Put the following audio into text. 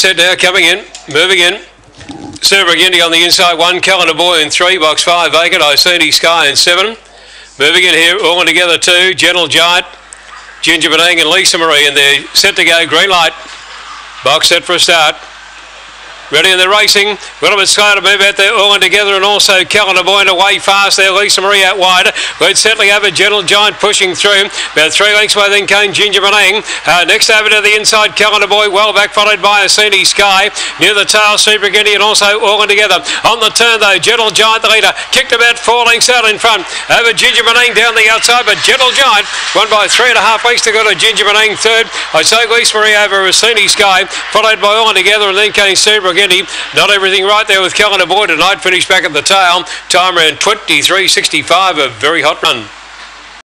set now, coming in, moving in. Silver Gindy on the inside, one, Calendar Boy in three, box five, vacant, Iceni Sky in seven. Moving in here, all in together two, Gentle Giant, Ginger Benang and Lisa Marie, and they're set to go, green light. Box set for a start. Ready and they're racing. Willamette Sky to move out there, all in together, and also Calendar Boy and away fast there. Lisa Marie out wide. We're settling over Gentle Giant pushing through. About three lengths away then came Ginger Benang. Uh, next over to the inside, Calendar Boy, well back, followed by Asini Sky. Near the tail, Super Guinea, and also all in together. On the turn though, Gentle Giant, the leader, kicked about four lengths out in front. Over Ginger Benang down the outside, but Gentle Giant won by three and a half lengths to go to Ginger Benang third. I say Lisa Marie over Asini Sky, followed by all in together, and then came Super Guinea. Not everything right there with Calendar Boy tonight. Finished back at the tail. Time around 23.65. A very hot run.